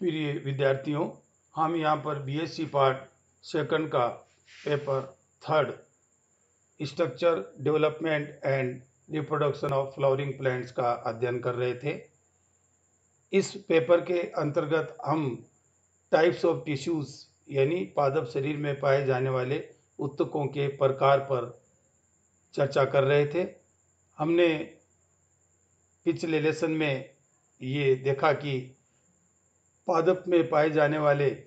प्रिय विद्यार्थियों, हम यहाँ पर बीएससी पार्ट सेकंड का paper third structure development and reproduction of flowering plants का अध्ययन कर रहे थे। इस पेपर के अंतर्गत हम टाइप्स ऑफ़ टिश्यूज यानी पादप शरीर में पाए जाने वाले उत्तकों के प्रकार पर चर्चा कर रहे थे। हमने पिछले लेसन में ये देखा कि पादप में पाए जाने वाले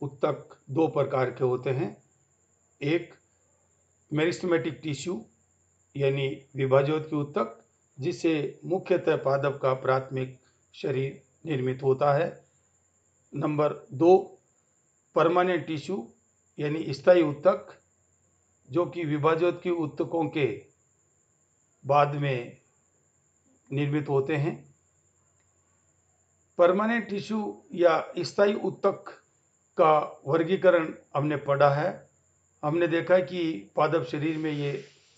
उत्तक दो प्रकार के होते हैं। एक, मेरिस्टमेटिक टिश्यू, यानी विभाजोत की उत्तक जिससे मुख्यतः पादप का प्राथमिक शरीर निर्मित होता है। नंबर दो, परमानेंट टिश्यू, यानी स्थायी उत्तक, जो कि विभाजोत की उत्तकों के बाद में निर्मित होते हैं। परमानेंट टिश्यू या स्थायी उत्तक का वर्गीकरण हमने पढ़ा है। हमने देखा कि पादप शरीर में ये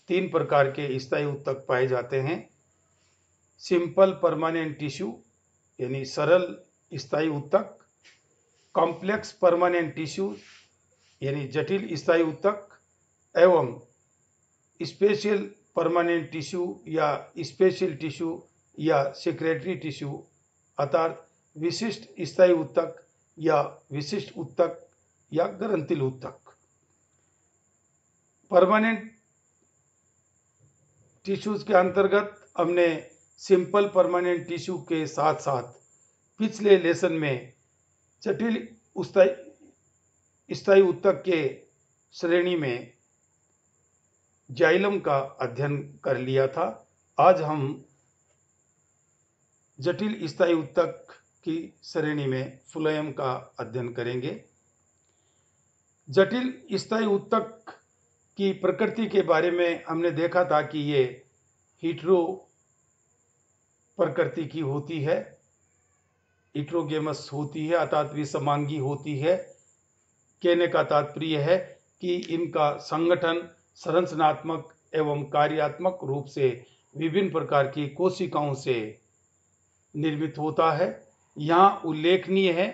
तीन प्रकार के स्थायी उत्तक पाए जाते हैं। सिंपल परमानेंट टिश्यू यानी सरल स्थायी उत्तक। कॉम्प्लेक्स परमानेंट टिश्यू यानी जटिल स्थायी उत्तक। एवं स्पेशल परमानेंट टिश्यू या स्पेशल टिश्यू या सेक्रेटरी टिश्यू अर्थात विशिष्ट स्थायी उत्तक या विशिष्ट उत्तक या ग्रंथिल उत्तक। परमानेंट टिश्यूज के अंतर्गत हमने सिंपल परमानेंट टिश्यू के साथ साथ पिछले लेसन में जटिल स्थायी उत्तक के श्रेणी में जाइलम का अध्ययन कर लिया था। आज हम जटिल स्थायी उत्तक की श्रेणी में फुलयम का अध्ययन करेंगे। जटिल स्थायी उत्तक की प्रकृति के बारे में हमने देखा था कि ये हीट्रो प्रकृति की होती है इट्रोगेमस होती है, अर्थात विसमांगी होती है। कहने का तात्पर्य है कि इनका संगठन संरचनात्मक एवं कार्यात्मक रूप से विभिन्न प्रकार की कोशिकाओं से निर्मित होता है। यहाँ उल्लेखनीय है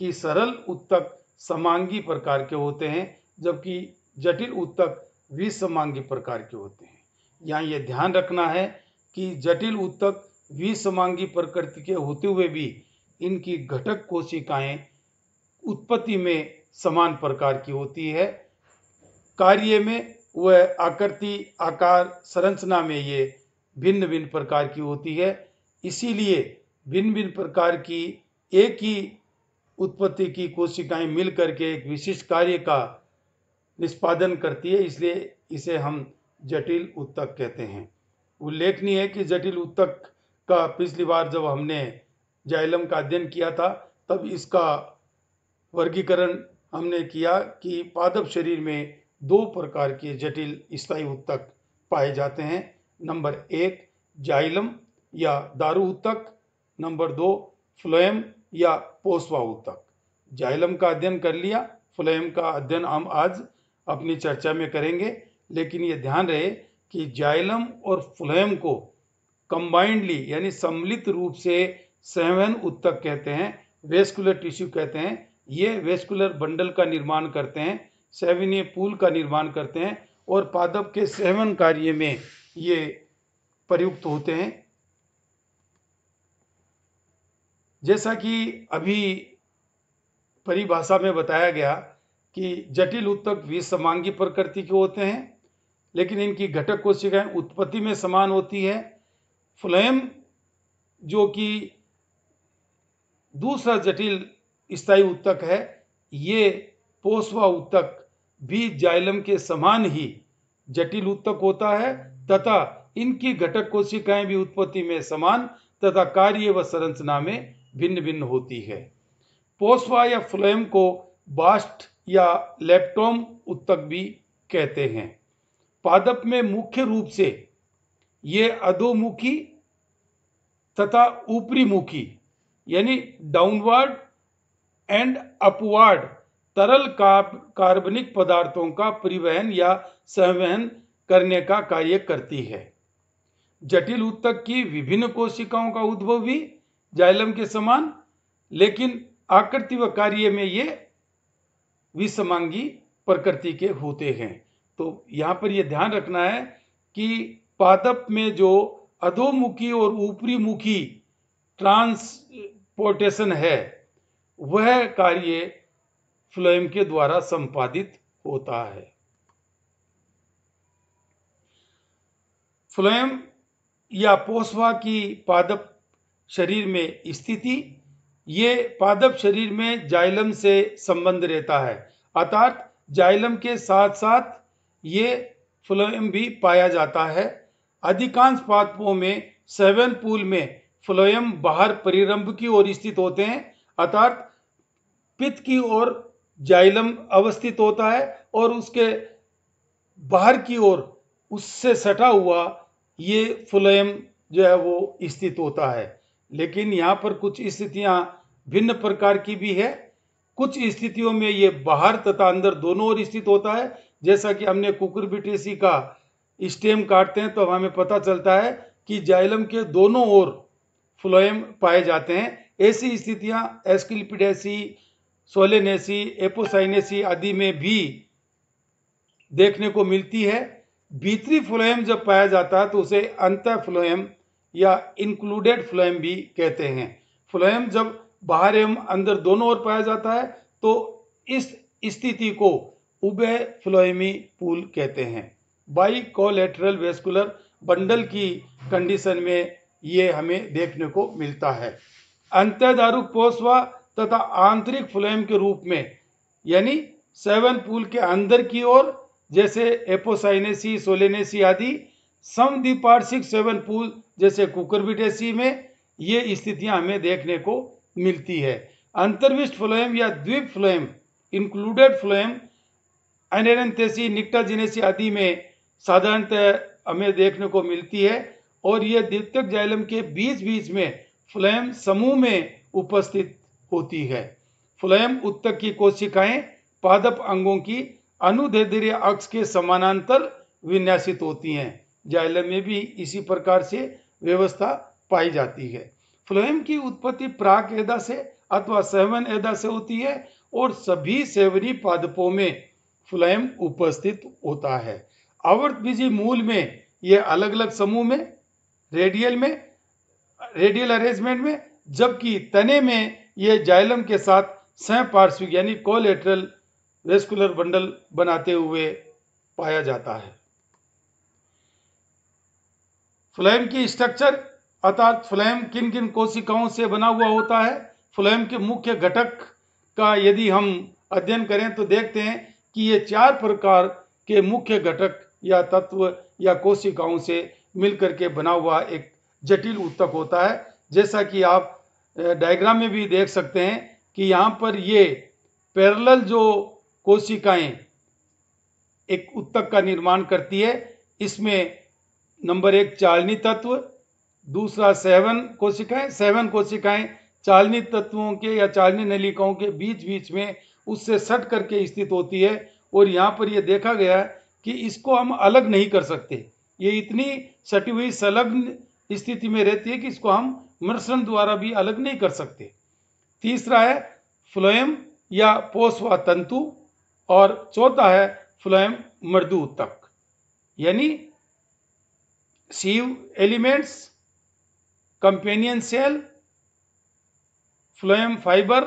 कि सरल उत्तक समांगी प्रकार के होते हैं, जबकि जटिल उत्तक विसमांगी प्रकार के होते हैं। यहाँ ये ध्यान रखना है कि जटिल उत्तक विसमांगी प्रकृति के होते हुए भी इनकी घटक कोशिकाएँ उत्पत्ति में समान प्रकार की होती है। कार्य में वह आकृति, आकार, संरचना में ये भिन्न भिन्न प्रकार की होती है। इसीलिए भिन्न भिन्न प्रकार की, एक ही उत्पत्ति की कोशिकाएँ मिल करके एक विशिष्ट कार्य का निष्पादन करती है, इसलिए इसे हम जटिल उत्तक कहते हैं। उल्लेखनीय है कि जटिल उत्तक का पिछली बार जब हमने जाइलम का अध्ययन किया था, तब इसका वर्गीकरण हमने किया कि पादप शरीर में दो प्रकार के जटिल स्थायी उत्तक पाए जाते हैं। नंबर एक, जाइलम या दारू उत्तक नंबर दो फ्लोएम या पोस्वा उत्तक जाइलम का अध्ययन कर लिया फ्लोएम का अध्ययन हम आज अपनी चर्चा में करेंगे, लेकिन ये ध्यान रहे कि जाइलम और फ्लोएम को कंबाइंडली यानी सम्मिलित रूप से सहवन उत्तक कहते हैं वेस्कुलर टिश्यू कहते हैं, ये वेस्कुलर बंडल का निर्माण करते हैं, सेवनीय पुल का निर्माण करते हैं, और पादप के सेवन कार्य में ये प्रयुक्त होते हैं। जैसा कि अभी परिभाषा में बताया गया कि जटिल उत्तक विसमांगी प्रकृति के होते हैं, लेकिन इनकी घटक कोशिकाएँ उत्पत्ति में समान होती है। फ्लेम, जो कि दूसरा जटिल स्थायी उत्तक है, ये पोस्वा उत्तक भी जाइलम के समान ही जटिल उत्तक होता है, तथा इनकी घटक कोशिकाएँ भी उत्पत्ति में समान, तथा कार्य व संरचना में भिन्न भिन्न होती है। पोस्वा या फ्लेम को बास्ट या लेप्टोम उत्तक भी कहते हैं। पादप में मुख्य रूप से ये अधोमुखी तथा ऊपरी मुखी यानी डाउनवर्ड एंड अपवर्ड तरल कार्बनिक पदार्थों का परिवहन या संवहन करने का कार्य करती है। जटिल उत्तक की विभिन्न कोशिकाओं का उद्भव भी जाइलम के समान, लेकिन आकृति व कार्य में ये विषमांगी प्रकृति के होते हैं। तो यहाँ पर यह ध्यान रखना है कि पादप में जो अधोमुखी और ऊपरी मुखी ट्रांसपोर्टेशन है, वह कार्य फ्लोएम के द्वारा संपादित होता है। फ्लोएम या पोस्वा की पादप शरीर में स्थिति, ये पादप शरीर में जाइलम से संबंध रहता है। अर्थात जाइलम के साथ साथ ये फ्लोएम भी पाया जाता है। अधिकांश पादपों में सेवन पूल में फ्लोएम बाहर परिरंभ की ओर स्थित होते हैं। अर्थात पित्त की ओर जाइलम अवस्थित होता है और उसके बाहर की ओर उससे सटा हुआ ये फ्लोएम जो है वो स्थित होता है। लेकिन यहाँ पर कुछ स्थितियाँ भिन्न प्रकार की भी है। कुछ स्थितियों में ये बाहर तथा अंदर दोनों ओर स्थित होता है। जैसा कि हमने कुकुर बिटेसी का स्टेम काटते हैं तो हमें पता चलता है कि जाइलम के दोनों ओर फ्लोएम पाए जाते हैं। ऐसी स्थितियाँ एस्किलपिडेसी, सोलेनेसी, एपोसाइनेसी आदि में भी देखने को मिलती है। भीतरी फ्लोएम जब पाया जाता है तो उसे अंत फ्लोएम या इंक्लूडेड फ्लोएम भी कहते हैं। फ्लोएम जब बाहर एवं अंदर दोनों ओर पाया जाता है तो इस स्थिति को उभय फ्लोएमी पूल कहते हैं। बाई कोलेटरल वेस्कुलर बंडल की कंडीशन में ये हमें देखने को मिलता है। अंत्यदारुक पोस्वा तथा आंतरिक फ्लोएम के रूप में, यानी सेवन पूल के अंदर की ओर, जैसे एपोसाइनेसी, सोलेनेसी आदि, समद्विपार्श्विक सेवन पूल जैसे कुकरबिटेसी में ये स्थितियाँ हमें देखने को मिलती है। अंतर्विष्ट फ्लोएम या द्वीप phloem included phloem Amaranthaceae Nyctaginaceae आदि में साधारणतः हमें देखने को मिलती है और यह द्वितीयक जाइलम के बीच बीच में फ्लोएम समूह में उपस्थित होती है। फ्लोएम उत्तक की कोशिकाएँ पादप अंगों की अनुदेदीय अक्ष के समानांतर विन्यासित होती हैं। जाइलम में भी इसी प्रकार से व्यवस्था पाई जाती है। फ्लोएम की उत्पत्ति प्राक एदा से अथवा सेवन एदा से होती है और सभी सेवनी पादपों में फ्लोएम उपस्थित होता है। आवर्त बीजी मूल में यह अलग अलग समूह में, रेडियल में, रेडियल अरेंजमेंट में, जबकि तने में यह जाइलम के साथ सहपार्श्विक यानी कोलेटरल वेस्कुलर बंडल बनाते हुए पाया जाता है। फ्लोएम की स्ट्रक्चर अर्थात फ्लैम किन किन कोशिकाओं से बना हुआ होता है, फ्लैम के मुख्य घटक का यदि हम अध्ययन करें तो देखते हैं कि ये चार प्रकार के मुख्य घटक या तत्व या कोशिकाओं से मिलकर के बना हुआ एक जटिल उत्तक होता है। जैसा कि आप डायग्राम में भी देख सकते हैं कि यहाँ पर ये पैरेलल जो कोशिकाएँ एक उत्तक का निर्माण करती है, इसमें नंबर एक, चालनी तत्व। दूसरा, सेवन कोशिकाएँ। सेवन कोशिकाएँ चालनी तत्वों के या चालनी नलिकाओं के बीच बीच में उससे सट करके स्थित होती है। और यहाँ पर यह देखा गया कि इसको हम अलग नहीं कर सकते। ये इतनी सटी हुई, संलग्न स्थिति में रहती है कि इसको हम मृषण द्वारा भी अलग नहीं कर सकते। तीसरा है, फ्लोएम या पोस्वा तंतु। और चौथा है, फ्लोएम मृदु तक। यानी sieve elements companion cell phloem fibre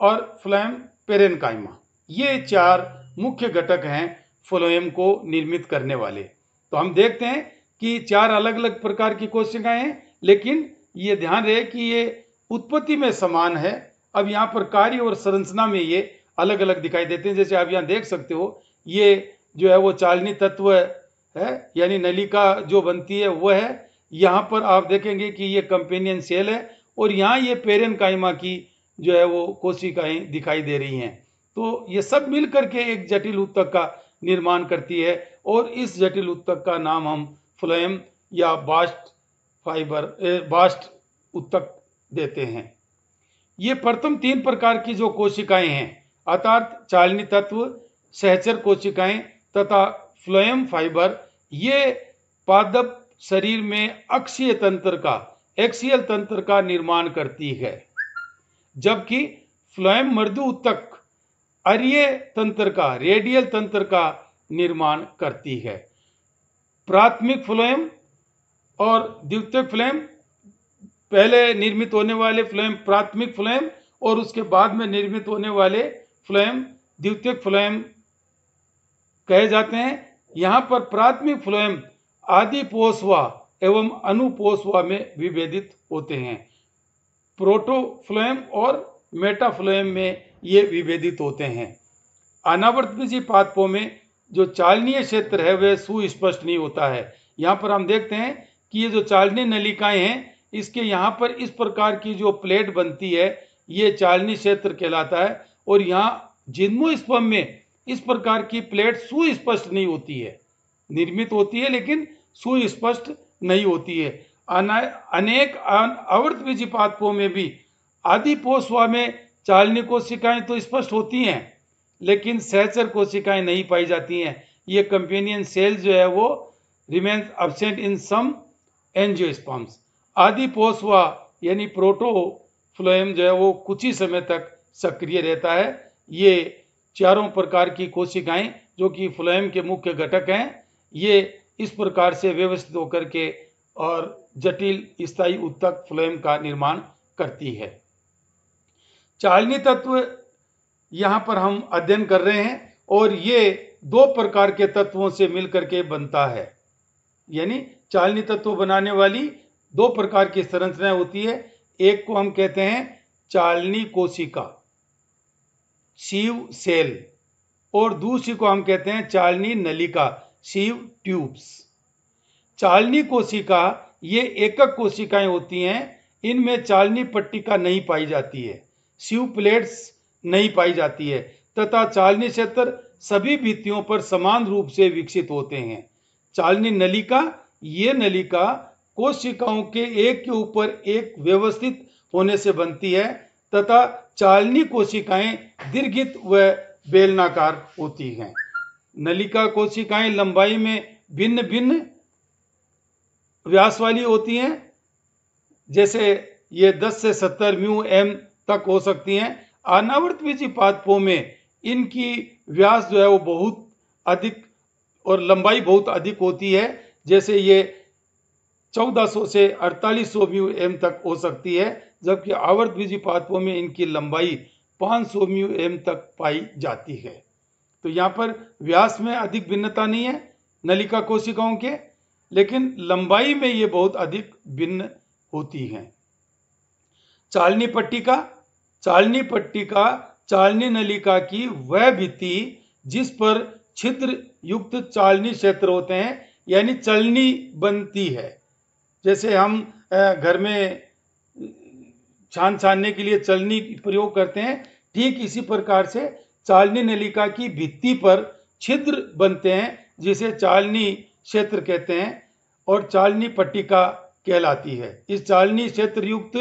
और फ्लोएम पेरेनकाइमा ये चार मुख्य घटक हैं फ्लोएम को निर्मित करने वाले। तो हम देखते हैं कि चार अलग अलग प्रकार की कोशिकाएँ हैं, लेकिन ये ध्यान रहे कि ये उत्पत्ति में समान है। अब यहाँ पर कार्य और संरचना में ये अलग अलग दिखाई देते हैं। जैसे आप यहाँ देख सकते हो, ये जो है वो चालनी तत्व है? यानी नलिका जो बनती है, वह है। यहाँ पर आप देखेंगे कि ये कंपेनियन सेल है और यहाँ ये पेरेन कायमा की जो है वो कोशिकाएँ दिखाई दे रही हैं। तो ये सब मिल करके एक जटिल उत्तक का निर्माण करती है और इस जटिल उत्तक का नाम हम फ्लोएम या बास्ट फाइबर बास्ट उत्तक देते हैं। ये प्रथम तीन प्रकार की जो कोशिकाएँ हैं अर्थात चालनी तत्व, सहचर कोशिकाएँ तथा फ्लोएम फाइबर, ये पादप शरीर में अक्षीय तंत्र का, एक्सियल तंत्र का निर्माण करती है। जबकि फ्लोएम मृदु तक अरिय तंत्र का, रेडियल तंत्र का निर्माण करती है। प्राथमिक फ्लोएम और द्वितीय फ्लेम पहले निर्मित होने वाले फ्लेम प्राथमिक फ्लेम और उसके बाद में निर्मित होने वाले फ्लोएम द्वितीय फ्लोएम कहे जाते हैं। यहाँ पर प्राथमिक फ्लोएम आदि पोषवा एवं अनुपोषवा में विभेदित होते हैं। प्रोटोफ्लोएम और मेटाफ्लोएम में ये विभेदित होते हैं। अनावर्तविजी पादपों में जो चालनीय क्षेत्र है, वह सुस्पष्ट नहीं होता है। यहाँ पर हम देखते हैं कि ये जो चालनी नलिकाएँ हैं, इसके यहाँ पर इस प्रकार की जो प्लेट बनती है, ये चालनी क्षेत्र कहलाता है। और यहाँ जिन्मोस्पम में इस प्रकार की प्लेट सुस्पष्ट नहीं होती है। निर्मित होती है, लेकिन सुस्पष्ट नहीं होती है। अनेक अवर्त पादपों में भी आदि पोषवा में चालनी कोशिकाएँ तो स्पष्ट होती हैं, लेकिन सहचर कोशिकाएँ नहीं पाई जाती हैं। ये कंपेनियन सेल जो है वो remains absent in some angiosperms आदि पोषवा यानी प्रोटोफ्लोएम जो है वो कुछ ही समय तक सक्रिय रहता है। ये चारों प्रकार की कोशिकाएँ, जो कि फ्लोएम के मुख्य घटक हैं, ये इस प्रकार से व्यवस्थित होकर के और जटिल स्थायी उत्तक फ्लोएम का निर्माण करती है। चालनी तत्व यहाँ पर हम अध्ययन कर रहे हैं और ये दो प्रकार के तत्वों से मिलकर के बनता है। यानी चालनी तत्व बनाने वाली दो प्रकार की संरचनाएँ होती है। एक को हम कहते हैं चालनी कोशिका। शिव सेल, और दूसरी को हम कहते हैं चालनी नलिका, शिव ट्यूब्स। चालनी कोशिका, ये एकक कोशिकाएँ होती हैं, इनमें चालनी पट्टिका नहीं पाई जाती है, शिव प्लेट्स नहीं पाई जाती है, तथा चालनी क्षेत्र सभी भित्तियों पर समान रूप से विकसित होते हैं। चालनी नलिका, ये नलिका कोशिकाओं के एक के ऊपर एक व्यवस्थित होने से बनती है तथा चालनी कोशिकाएँ दीर्घित व बेलनाकार होती हैं। नलिका कोशिकाएँ लंबाई में भिन्न भिन्न व्यास वाली होती हैं, जैसे ये 10 से 70 म्यू एम तक हो सकती हैं। अनावर्त बीजी पादपों में इनकी व्यास जो है वो बहुत अधिक और लंबाई बहुत अधिक होती है, जैसे ये 1400 से 4800 म्यू एम तक हो सकती है। जबकि आवर्त बीजी पादपों में इनकी लंबाई 500 म्यू एम तक पाई जाती है। तो यहाँ पर व्यास में अधिक भिन्नता नहीं है, नलिका कोशिकाओं के, लेकिन लंबाई में ये बहुत अधिक भिन्न होती हैं। चालनी पट्टिका चालनी पट्टिका, चालनी नलिका की वह भित्ति जिस पर छिद्र युक्त चालनी क्षेत्र होते हैं, यानी चलनी बनती है। जैसे हम घर में छान छानने के लिए चलनी प्रयोग करते हैं। ठीक इसी प्रकार से चालनी नलिका की भित्ति पर छिद्र बनते हैं, जिसे चालनी क्षेत्र कहते हैं और चालनी पट्टिका कहलाती है। इस चालनी क्षेत्र युक्त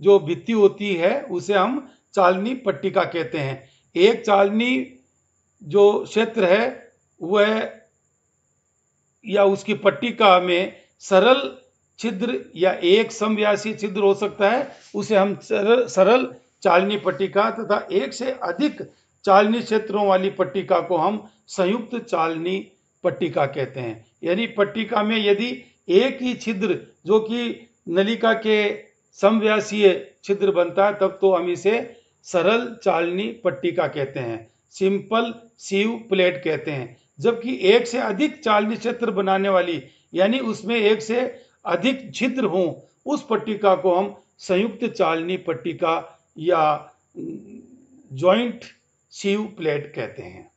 जो भित्ति होती है, उसे हम चालनी पट्टिका कहते हैं। एक चालनी जो क्षेत्र है, वह या उसकी पट्टिका में सरल छिद्र या एक समव्यासी छिद्र हो सकता है, उसे हम सरल सरल चालनी पट्टिका तथा एक से अधिक चालनी क्षेत्रों वाली पट्टिका को हम संयुक्त चालनी पट्टिका कहते हैं। यानी पट्टिका में यदि एक ही छिद्र जो कि नलिका के समव्यासीय छिद्र बनता है, तब तो हम इसे सरल चालनी पट्टिका कहते हैं। सिंपल सीव प्लेट कहते हैं। जबकि एक से अधिक चालनी क्षेत्र बनाने वाली, यानी उसमें एक से अधिक छिद्र हों, उस पट्टिका को हम संयुक्त चालनी पट्टिका या जॉइंट सीव प्लेट कहते हैं।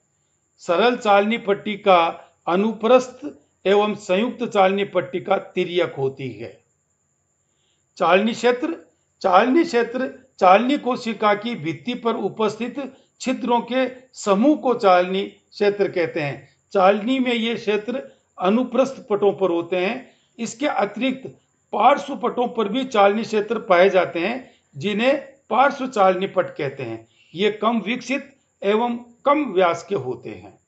सरल चालनी पट्टिका अनुप्रस्थ एवं संयुक्त चालनी पट्टिका तिरक होती है। चालनी क्षेत्र चालनी क्षेत्र, चालनी कोशिका की भित्ति पर उपस्थित छिद्रों के समूह को चालनी क्षेत्र कहते हैं। चालनी में ये क्षेत्र अनुप्रस्थ पटों पर होते हैं इसके अतिरिक्त पार्श्व पटों पर भी चालनी क्षेत्र पाए जाते हैं, जिन्हें पार्श्व चालनी पट कहते हैं। ये कम विकसित एवं कम व्यास के होते हैं।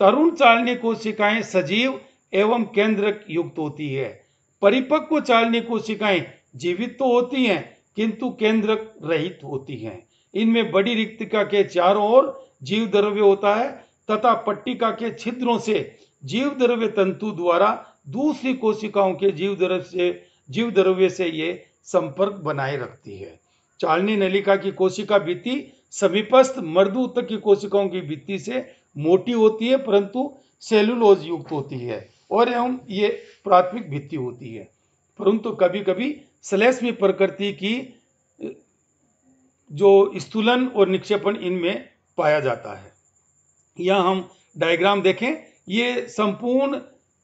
तरुण चालनी कोशिकाएँ सजीव एवं केंद्रक युक्त होती है। परिपक्व चालनी कोशिकाएँ जीवित तो होती हैं, किंतु केंद्र रहित होती हैं। इनमें बड़ी रिक्तिका के चारों ओर जीव द्रव्य होता है, तथा पट्टिका के छिद्रों से जीव द्रव्य तंतु द्वारा दूसरी कोशिकाओं के जीव द्रव्य से, जीव द्रव्य से ये संपर्क बनाए रखती है। चालनी नलिका की कोशिका भित्ति समीपस्थ मर्दूत की कोशिकाओं की भित्ति से मोटी होती है, परंतु सेलुलोज युक्त होती है और एवं ये प्राथमिक भित्ति होती है। परंतु कभी कभी श्लेष्मी प्रकृति की, जो स्थूलन और निक्षेपण इनमें पाया जाता है। यहाँ हम डायग्राम देखें, ये संपूर्ण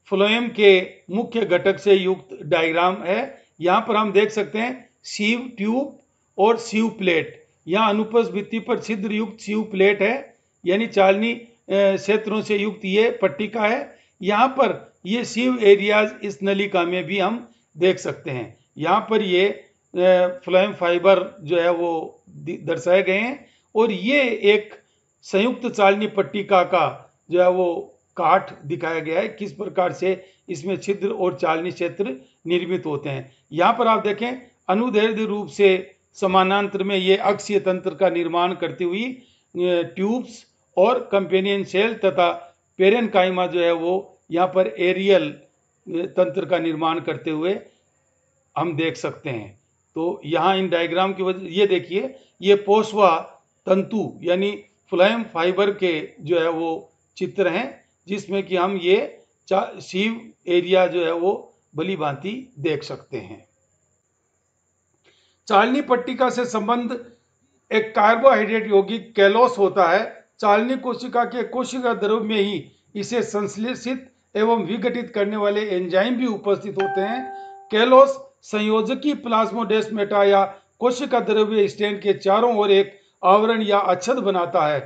फ्लोएम के मुख्य घटक से युक्त डायग्राम है। यहाँ पर हम देख सकते हैं सीव ट्यूब और सीव प्लेट। यहाँ अनुपस्थ भित्ति पर छिद्र युक्त सीव प्लेट है, यानी चालनी क्षेत्रों से युक्त ये पट्टिका है। यहाँ पर ये सीव एरियाज़ इस नलिका में भी हम देख सकते हैं। यहाँ पर ये फ्लोएम फाइबर जो है वो दर्शाए गए हैं। और ये एक संयुक्त चालनी पट्टिका का जो है वो काठ दिखाया गया है, किस प्रकार से इसमें छिद्र और चालनी क्षेत्र निर्मित होते हैं। यहाँ पर आप देखें अनुदैर्घ्य रूप से समानांतर में ये अक्षीय तंत्र का निर्माण करती हुई ट्यूब्स और कंपेनियन सेल तथा पेरेन काइमा जो है वो यहाँ पर एरियल तंत्र का निर्माण करते हुए हम देख सकते हैं। तो यहाँ इन डायग्राम की वजह, ये देखिए, ये पोसवा तंतु यानी फ्लाइम फाइबर के जो है वो चित्र हैं। जिसमें कि हम ये सीव एरिया जो है वो भली भांति देख सकते हैं। चालनी पट्टिका से संबंध एक कार्बोहाइड्रेट यौगिक कैलोस होता है। चालनी कोशिका के कोशिका द्रव में ही इसे संश्लेषित एवं विघटित करने वाले एंजाइम भी उपस्थित होते हैं। कैलोस संयोजकी प्लाज्मोडेस्मेटा या कोशिका द्रव्य स्टैंड के चारों ओर एक आवरण या अच्छद बनाता है।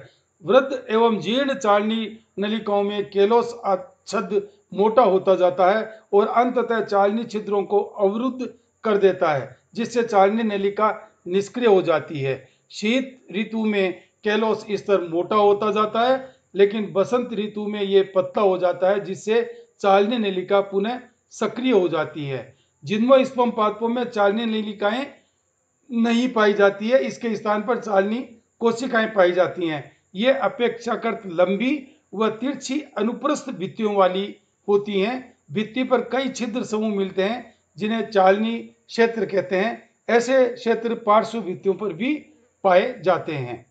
वृद्ध एवं जीर्ण चालनी नलिकाओं में केलोस अच्छद मोटा होता जाता है और अंततः चालनी छिद्रों को अवरुद्ध कर देता है, जिससे चालनी नलिका निष्क्रिय हो जाती है। शीत ऋतु में केलोस स्तर मोटा होता जाता है, लेकिन बसंत ऋतु में ये पतला हो जाता है, जिससे चालनी नलिका पुनः सक्रिय हो जाती है। जिनमो स्पम पादपों में चालनी नलिकाएँ नहीं पाई जाती है, इसके स्थान पर चालनी कोशिकाएँ पाई जाती हैं। ये अपेक्षाकृत लंबी व तिरछी अनुप्रस्थ भित्तियों वाली होती हैं। भित्ति पर कई छिद्र समूह मिलते हैं, जिन्हें चालनी क्षेत्र कहते हैं। ऐसे क्षेत्र पार्श्व भित्तियों पर भी पाए जाते हैं।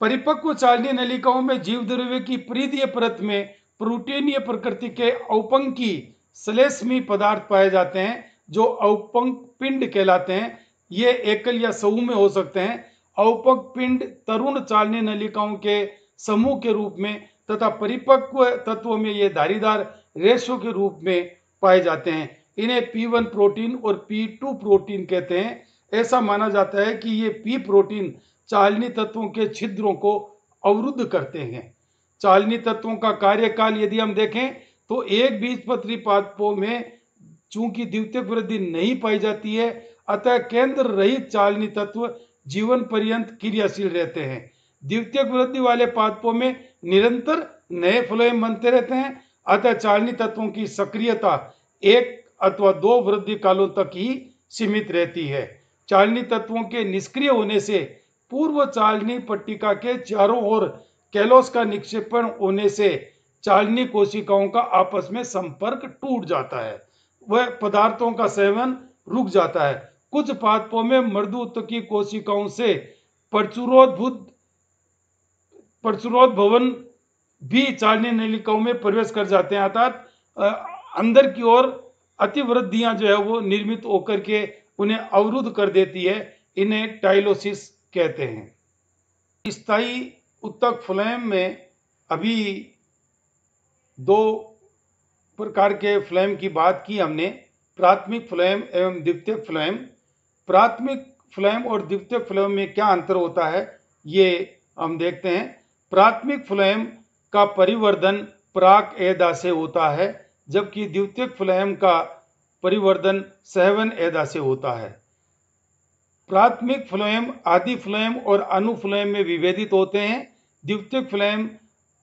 परिपक्व चालनी नलिकाओं में जीव द्रव्य की प्रीदीय परत में प्रोटीनीय प्रकृति के औपंकी श्लेष्मी पदार्थ पाए जाते हैं, जो औपंक पिंड कहलाते हैं। ये एकल या समूह में हो सकते हैं औपक पिंड तरुण चालनी नलिकाओं के समूह के रूप में तथा परिपक्व तत्वों में ये धारीदार रेशों के रूप में पाए जाते हैं। इन्हें P1 प्रोटीन और P2 प्रोटीन कहते हैं। ऐसा माना जाता है कि ये P प्रोटीन चालनी तत्वों के छिद्रों को अवरुद्ध करते हैं। चालनी तत्वों का कार्यकाल यदि हम देखें तो एक बीज पत्री पादपों में चूँकि द्वितीय वृद्धि नहीं पाई जाती है, अतः केंद्र रहित चालनी तत्व जीवन पर्यंत क्रियाशील रहते हैं। द्वितीय वृद्धि वाले पादपों में निरंतर नए फ्लोएम बनते रहते हैं। अतः चालनी तत्वों की सक्रियता एक अथवा दो वृद्धि कालों तक ही सीमित रहती है। चालनी तत्वों के निष्क्रिय होने से पूर्व चालनी पट्टिका के चारों ओर कैलोस का निक्षेपण होने से चालनी कोशिकाओं का आपस में संपर्क टूट जाता है। वह पदार्थों का सेवन रुक जाता है। कुछ पादपों में मृदुत्व की कोशिकाओं से प्रचुरोद्भुत प्रचुरोद भवन भी चालनी नलिकाओं में प्रवेश कर जाते हैं। अर्थात अंदर की ओर अतिवृद्धियाँ जो है वो निर्मित होकर के उन्हें अवरुद्ध कर देती है, इन्हें टाइलोसिस कहते हैं। स्थायी उत्तक फ्लैम में अभी दो प्रकार के फ्लैम की बात की हमने, प्राथमिक फ्लैम एवं द्वितीय फ्लैम। प्राथमिक फ्लैम और द्वितीय फ्लैम में क्या अंतर होता है, ये हम देखते हैं। प्राथमिक फ्लैम का परिवर्धन प्राक एदा से होता है, जबकि द्वितीय फ्लैम का परिवर्धन सहवन एदा से होता है। प्राथमिक फ्लोएम आदि फ्लोएम और अनुफ्लोएम में विभेदित होते हैं द्वितीय फ्लोएम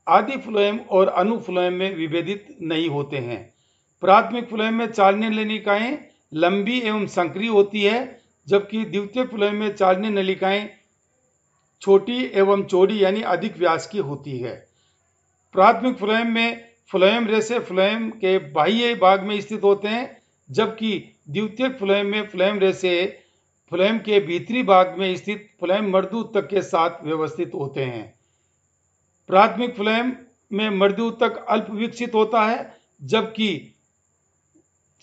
आदि फ्लोएम और अनुफ्लोएम में विभेदित नहीं होते हैं। प्राथमिक फ्लोएम में चालने लेनिकाएँ लंबी एवं संक्रिय होती है जबकि द्वितीय फ्लोएम में चालनी नलिकाएँ छोटी एवं चौड़ी यानी अधिक व्यास की होती है। प्राथमिक फ्लोएम में फ्लोएम रेसे फ्लोएम के बाह्य भाग में स्थित होते हैं, जबकि द्वितीय फ्लोएम में फ्लोएम रेसे फ्लोएम के भीतरी भाग में स्थित फ्लोएम मर्दूतक के साथ व्यवस्थित होते हैं। प्राथमिक फ्लोएम में मर्दूतक अल्प विकसित होता है, जबकि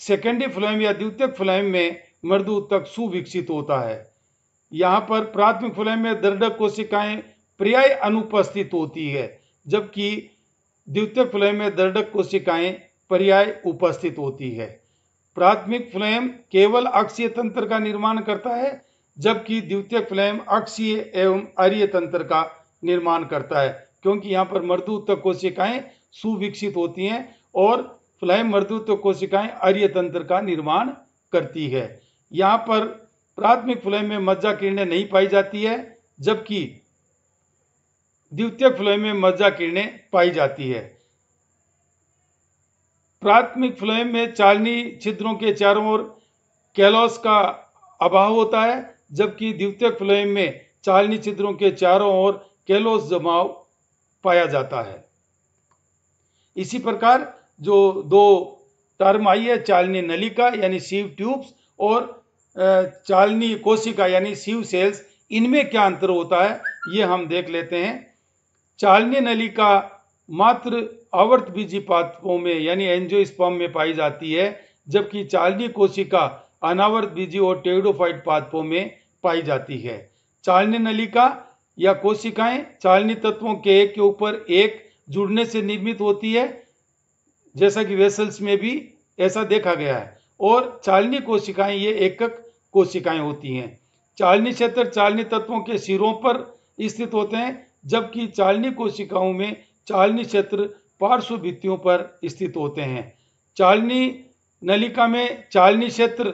सेकेंडरी फ्लोएम या द्वितीय फ्लोएम में मर्दूतक सुविकसित होता है। यहाँ पर प्राथमिक फ्लोएम में दर्डक कोशिकाएँ पर्याय अनुपस्थित होती है, जबकि द्वितीय फ्लोएम में दर्डक कोशिकाएँ पर्याय उपस्थित होती है। प्राथमिक फ्लोएम केवल अक्षीय तंत्र का निर्माण करता है, जबकि द्वितीय फ्लोएम अक्षीय एवं अरीय तंत्र का निर्माण करता है, क्योंकि यहाँ पर मर्दूत कोशिकाएँ सुविकसित होती हैं और फ्लोएम मर्दूत कोशिकाएँ अरीय तंत्र का निर्माण करती है। यहाँ पर प्राथमिक फ्लोएम में मज्जा किरणें नहीं पाई जाती है, जबकि द्वितीय फ्लोएम में मज्जा किरणें पाई जाती है। प्राथमिक फ्लोएम में चालनी छिद्रों के चारों ओर कैलोस का अभाव होता है, जबकि द्वितीय फ्लोएम में चालनी छिद्रों के चारों ओर कैलोस जमाव पाया जाता है। इसी प्रकार जो दो टर्म आई है, चालनी नलिका यानी सीव ट्यूब्स और चालनी कोशिका यानी सीव सेल्स, इनमें क्या अंतर होता है, ये हम देख लेते हैं। चालनी नलिका मात्र आवर्त बीजी पादपों में यानी एंजियोस्पर्म में पाई जाती है, जबकि चालनी कोशिका अनावर्त बीजी और टेडोफाइट पादपों में पाई जाती है। चालनी नलिका या कोशिकाएँ चालनी तत्वों के एक के ऊपर एक जुड़ने से निर्मित होती है, जैसा कि वेसल्स में भी ऐसा देखा गया है। और चालनी कोशिकाएँ ये एकक कोशिकाएँ होती हैं। चालनी क्षेत्र चालनी तत्वों के सिरों पर स्थित होते हैं, जबकि चालनी कोशिकाओं में चालनी क्षेत्र पार्श्व भित्तियों पर स्थित होते हैं। चालनी नलिका में चालनी क्षेत्र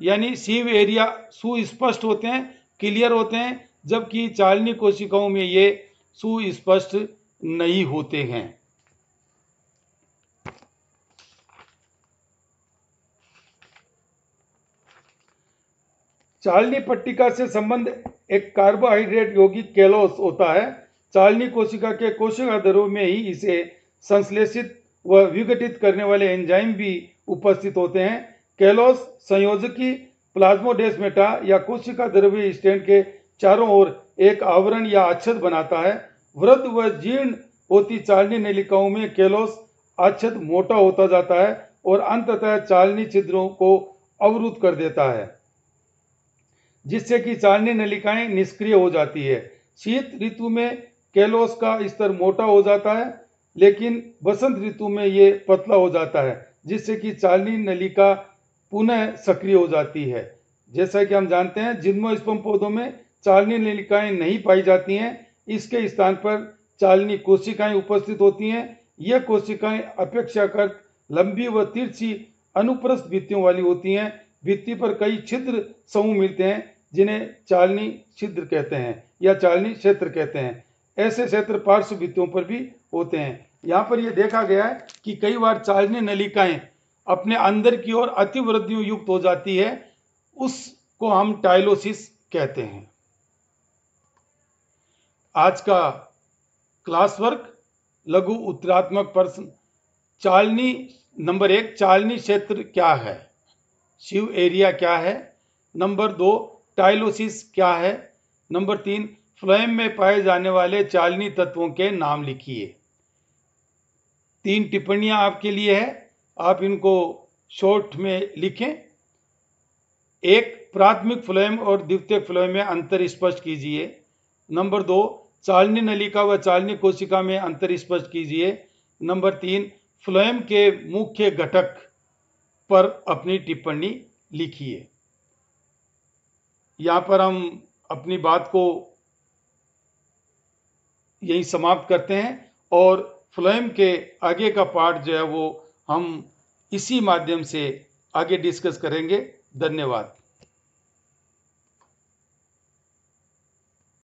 यानी सीव एरिया सुस्पष्ट होते हैं, क्लियर होते हैं, जबकि चालनी कोशिकाओं में ये सुस्पष्ट नहीं होते हैं। चालनी पट्टिका से संबंध एक कार्बोहाइड्रेट यौगिक कैलोस होता है। चालनी कोशिका के कोशिका दरों में ही इसे संश्लेषित व विघटित करने वाले एंजाइम भी उपस्थित होते हैं। कैलोस संयोजकी प्लाज्मोडेस्मेटा या कोशिका द्रव्य स्टैंड के चारों ओर एक आवरण या अच्छत बनाता है। वृद्ध व जीर्ण होती चालनी नलिकाओं में कैलोस अच्छत मोटा होता जाता है और अंततः चालनी छिद्रों को अवरुद्ध कर देता है। जिससे कि चालनी नलिकाएँ निष्क्रिय हो जाती है। शीत ऋतु में कैलोस का स्तर मोटा हो जाता है, लेकिन बसंत ऋतु में ये पतला हो जाता है, जिससे कि चालनी नलिका पुनः सक्रिय हो जाती है। जैसा कि हम जानते हैं जिन्मोस्पम पौधों में चालनी नलिकाएँ नहीं पाई जाती हैं। इसके स्थान पर चालनी कोशिकाएँ उपस्थित होती हैं। ये कोशिकाएँ अपेक्षाकृत लंबी व तिरछी, अनुप्रस्थ भित्तियों वाली होती हैं। भित्ति पर कई छिद्र समूह मिलते हैं जिन्हें चालनी छिद्र कहते हैं या चालनी क्षेत्र कहते हैं। ऐसे क्षेत्र पार्श्व भित्तियों पर भी होते हैं। यहाँ पर यह देखा गया है कि कई बार चालनी नलिकाएँ अपने अंदर की ओर अतिवृद्धियों युक्त हो जाती है, उसको हम टाइलोसिस कहते हैं। आज का क्लास वर्क लघु उत्तरात्मक प्रश्न, चालनी नंबर एक, चालनी क्षेत्र क्या है? शिव एरिया क्या है? नंबर दो टाइलोसिस क्या है? नंबर तीन फ्लोएम में पाए जाने वाले चालनी तत्वों के नाम लिखिए। तीन टिप्पणियाँ आपके लिए है, आप इनको शॉर्ट में लिखें। एक, प्राथमिक फ्लोएम और द्वितीय फ्लोएम में अंतर स्पष्ट कीजिए। नंबर दो, चालनी नलिका व चालनी कोशिका में अंतर स्पष्ट कीजिए। नंबर तीन फ्लोएम के मुख्य घटक पर अपनी टिप्पणी लिखिए। यहाँ पर हम अपनी बात को यही समाप्त करते हैं और फ्लोएम के आगे का पार्ट जो है वो हम इसी माध्यम से आगे डिस्कस करेंगे। धन्यवाद।